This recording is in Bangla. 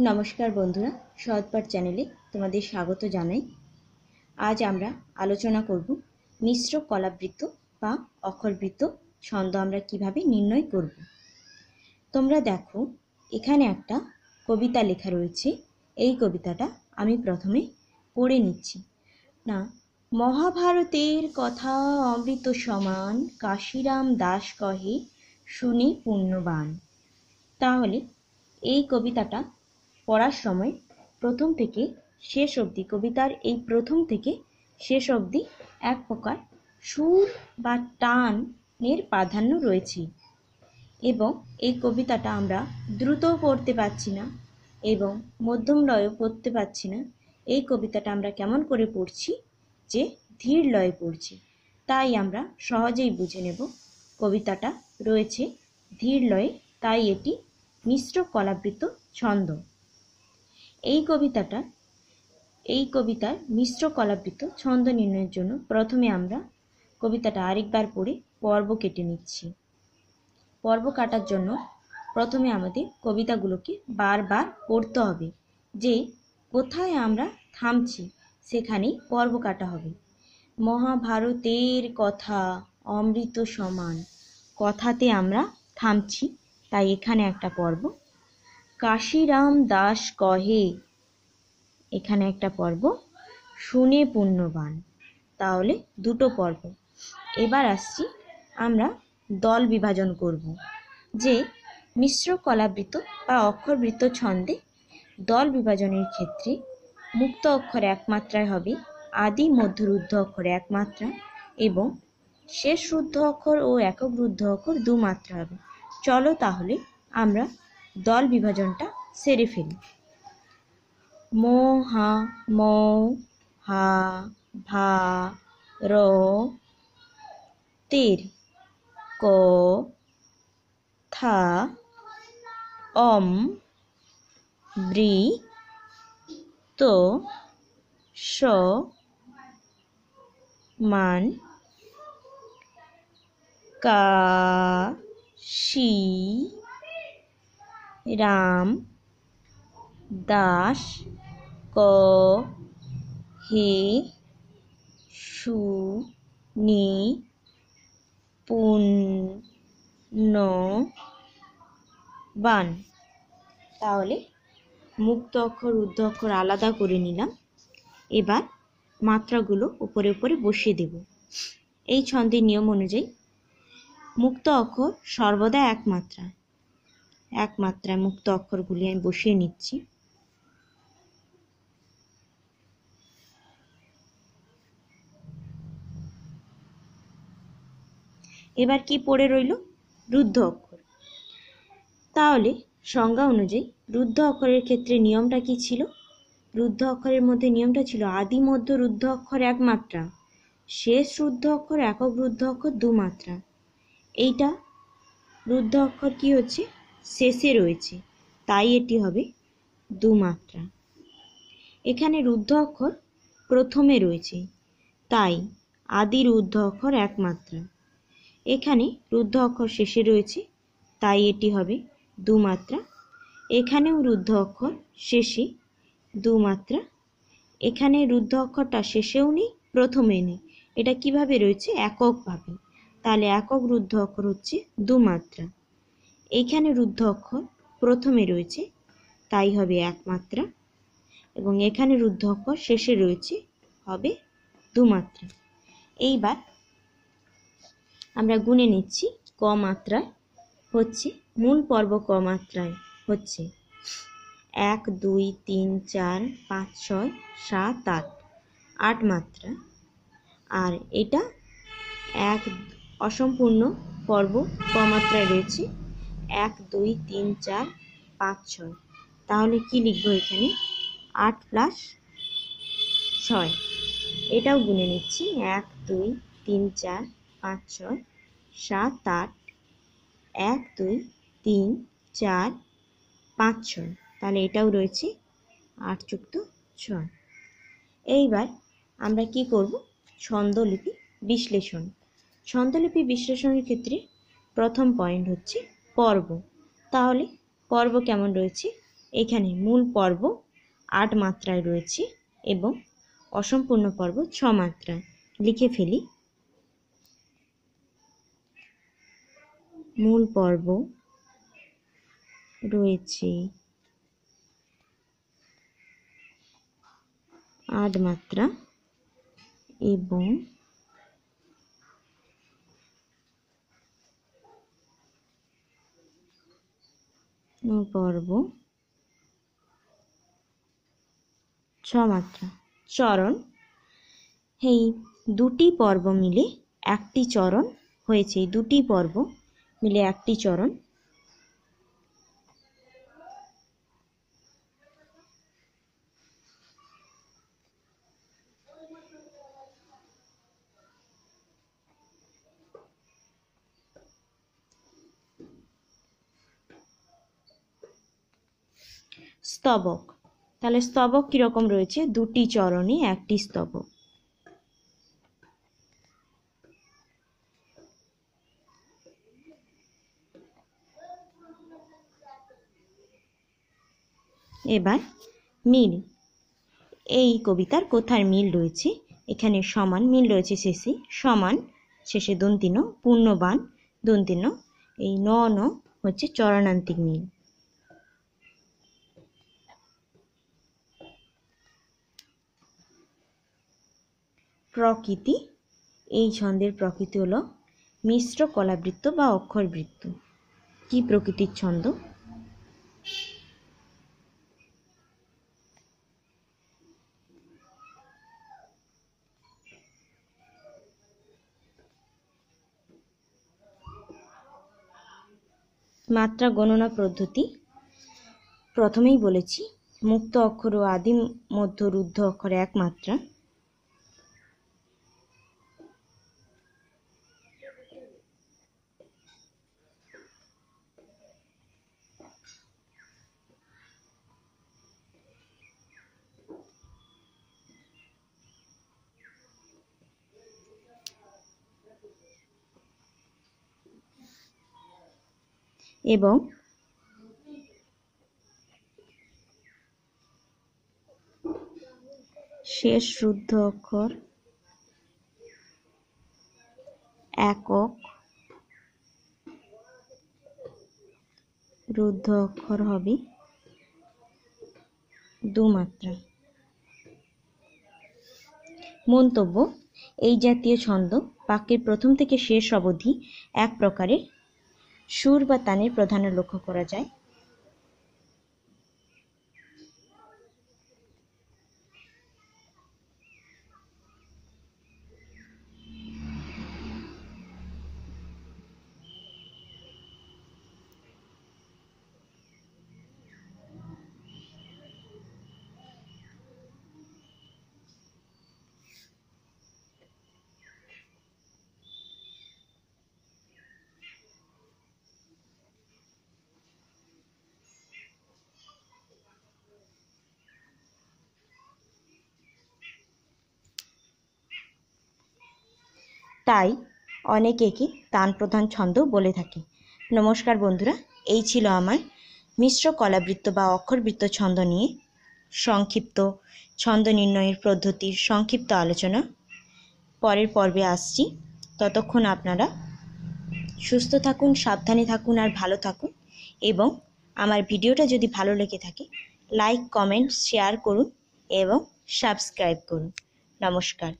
নমস্কার বন্ধুরা, সৎপাঠ চ্যানেলে তোমাদের স্বাগত জানাই। আজ আমরা আলোচনা করব মিশ্র কলাবৃত্ত বা অক্ষরবৃত্ত ছন্দ আমরা কীভাবে নির্ণয় করব। তোমরা দেখো, এখানে একটা কবিতা লেখা রয়েছে। এই কবিতাটা আমি প্রথমে পড়ে নিচ্ছি। না, মহাভারতের কথা অমৃত সমান, কাশিরাম দাস কহে, শুনি পুণ্যবান। তাহলে এই কবিতাটা পড়ার সময় প্রথম থেকে শেষ অবধি, কবিতার এই প্রথম থেকে শেষ অবধি এক প্রকার সুর বা টানের প্রাধান্য রয়েছে এবং এই কবিতাটা আমরা দ্রুতও পড়তে পারছি না এবং মধ্যম লয়ও পড়তে পারছি না। এই কবিতাটা আমরা কেমন করে পড়ছি যে ধীর লয়ে পড়ছি, তাই আমরা সহজেই বুঝে নেব কবিতাটা রয়েছে ধীর লয়ে, তাই এটি মিশ্র কলাবৃত ছন্দ। এই কবিতাটা, এই কবিতার মিশ্র কলাবৃত ছন্দ নির্ণয়ের জন্য প্রথমে আমরা কবিতাটা আরেকবার পড়ে পর্ব কেটে নিচ্ছি। পর্ব কাটার জন্য প্রথমে আমাদের কবিতাগুলোকে বারবার পড়তে হবে যে কোথায় আমরা থামছি, সেখানেই পর্ব কাটা হবে। মহাভারতের কথা অমৃত সমান, কথাতে আমরা থামছি, তাই এখানে একটা পর্ব কাশিরাম দাস কহে, এখানে একটা পর্ব, শুনে পুণ্যবান। তাহলে দুটো পর্ব। এবার আসছি আমরা দল বিভাজন করব, যে মিশ্র কলাবৃত বা অক্ষরবৃত্ত ছন্দে দল বিভাজনের ক্ষেত্রে মুক্ত অক্ষর একমাত্রায় হবে আদি মধ্য রুদ্ধ অক্ষর এক মাত্রা এবং শেষ রুদ্ধ অক্ষর ও একক রুদ্ধ অক্ষর দু মাত্রা হবে। চলো তাহলে আমরা দল বিভাজনটা সেরে ফেলি। মো, হা মো, হা, ভা, র, তের, ক, থা, অম, ব্রি, তো, স, মান, কা, শি রাম দাস ক হে সু নি পুণ্য বান। তাহলে মুক্ত অক্ষর, উদ্ধ অক্ষর আলাদা করে নিলাম। এবার মাত্রাগুলো উপরে উপরে বসিয়ে দেব। এই ছন্দের নিয়ম অনুযায়ী মুক্ত অক্ষর সর্বদা এক মাত্রা। এক মাত্রায় মুক্ত অক্ষরগুলি আমি বসিয়ে নিচ্ছি। এবার কি পড়ে রইল? রুদ্ধ অক্ষর। তাহলে সংজ্ঞা অনুযায়ী রুদ্ধ অক্ষরের ক্ষেত্রে নিয়মটা কি ছিল? রুদ্ধ অক্ষরের মধ্যে নিয়মটা ছিল আদি, মধ্য, রুদ্ধ অক্ষর এক মাত্রা শেষ রুদ্ধ অক্ষর, একক রুদ্ধ অক্ষর দু মাত্রা এইটা রুদ্ধ অক্ষর কি হচ্ছে? শেষে রয়েছে। তাই এটি হবে দুমাত্রা। এখানে রুদ্ধ অক্ষর প্রথমে রয়েছে। তাই আদি রুদ্ধ অক্ষর একমাত্রা। এখানে রুদ্ধ অক্ষর শেষে রয়েছে। তাই এটি হবে দুমাত্রা। এখানেও রুদ্ধ অক্ষর শেষে দুমাত্রা। এখানে রুদ্ধ অক্ষরটা শেষেও নেই প্রথমে নেই। এটা কীভাবে রয়েছে? এককভাবে। তাহলে একক রুদ্ধ অক্ষর হচ্ছে দু মাত্রা এইখানে রুদ্ধ অক্ষর প্রথমে রয়েছে, তাই হবে একমাত্রা, এবং এখানে রুদ্ধ অক্ষর শেষে রয়েছে, হবে দুমাত্রা। এইবার আমরা গুনে নিচ্ছি, ক মাত্রায় হচ্ছে, মূল পর্ব ক মাত্রায় হচ্ছে, এক, দুই, তিন, চার, পাঁচ, ছয়, সাত, আট আট মাত্রা। আর এটা এক অসম্পূর্ণ পর্ব ক মাত্রায় রয়েছে এক, দুই, তিন, চার, পাঁচ, ছয়। তাহলে কি লিখব এখানে? আট প্লাস ছয়। এটাও গুনে নিচ্ছি। এক, দুই, তিন, চার, পাঁচ, ছয়, সাত, আট, এক, দুই, তিন, চার, পাঁচ, ছয়। তাহলে এটাও রয়েছে আট যুক্ত ছয়। এইবার আমরা কি করব? ছন্দলিপি বিশ্লেষণ। ছন্দলিপি বিশ্লেষণের ক্ষেত্রে প্রথম পয়েন্ট হচ্ছে পর্ব। তাহলে পর্ব কেমন রয়েছে? এখানে মূল পর্ব আট মাত্রায় রয়েছে এবং অসম্পূর্ণ পর্ব ছ মাত্রায়। লিখে ফেলি। মূল পর্ব রয়েছে আট মাত্রা এবং পর্ব ছমাত্রা। চরণ। এই দুটি পর্ব মিলে একটি চরণ হয়েছে। দুটি পর্ব মিলে একটি চরণ। স্তবক। তাহলে স্তবক কীরকম রয়েছে? দুটি চরণে একটি স্তবক। এবার মিল। এই কবিতার কোথার মিল রয়েছে? এখানে সমান মিল রয়েছে শেষে। সমান, শেষে দন্তিন, পূর্ণবান, দন্তিন, এই ন ন হচ্ছে চরণান্তিক মিল। প্রকৃতি, এই ছন্দের প্রকৃতি হলো মিশ্র কলাবৃত্ত বা অক্ষরবৃত্ত। কি প্রকৃতির ছন্দ? মাত্রা গণনা পদ্ধতি। প্রথমেই বলেছি, মুক্ত অক্ষর ও আদিম মধ্য রুদ্ধ অক্ষর এক মাত্রা এবং শেষ রুদ্ধ অক্ষর একক রুদ্ধ অক্ষর হবে দুমাত্রা। মন্তব্য, এই জাতীয় ছন্দ বাক্যের প্রথম থেকে শেষ অবধি এক প্রকারের সুর বা তানের প্রাধান্য লক্ষ্য করা যায়। তাই অনেকে একে তান প্রধান ছন্দ বলে থাকে। নমস্কার বন্ধুরা, এই ছিল আমার মিশ্র কলাবৃত্ত বা অক্ষরবৃত্ত ছন্দ নিয়ে সংক্ষিপ্ত ছন্দ নির্ণয়ের পদ্ধতির সংক্ষিপ্ত আলোচনা। পরের পর্বে আসছি। ততক্ষণ আপনারা সুস্থ থাকুন, সাবধানে থাকুন আর ভালো থাকুন এবং আমার ভিডিওটা যদি ভালো লেগে থাকে, লাইক, কমেন্ট, শেয়ার করুন এবং সাবস্ক্রাইব করুন। নমস্কার।